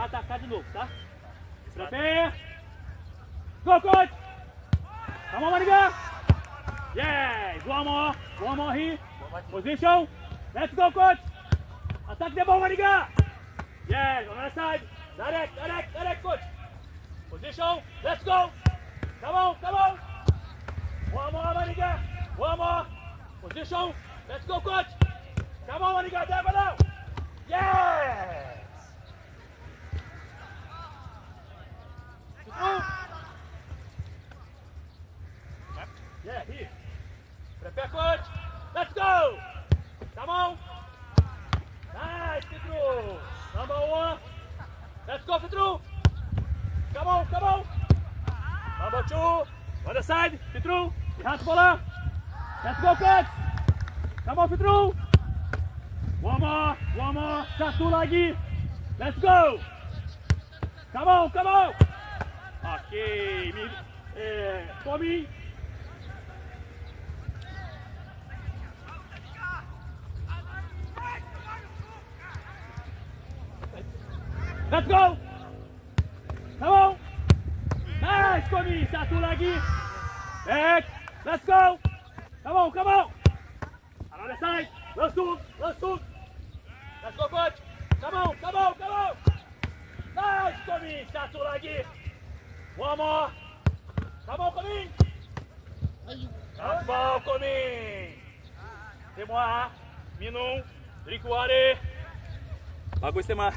vai atacar de novo, tá? Pé. Go, coach! Come on, Mariga! Yes! One more. One more here. Position. Let's go, coach! Attack the ball, Mariga! Yes, on the side. Direct, direct, direct, coach. Position. Let's go. Come on, come on. One more, Mariga. One more. Position. Let's go, coach. Oh. Yeah, here. Prepare, coach. Let's go. Come on. Nice, Petru. Number one. Let's go, Petru. Come on, come on. Number two. Other side, Petru. Behind bola. Let's go, coach. Come on, Petru. One more, one more. Satu lagi. Let's go. Come on, come on. Tommy. Let's go! Come on! Nice, Tommy! Satu lagi! Back! Let's go! Come on, come on! Another side! Let's do Let's do Let's go, coach! Come on, come on, come on! Nice, Tommy! Satu lagi! One more! Come on, Tommy! Come on, Tommy! C'est moi, hein? Minum, drink water. Bagus, Tema.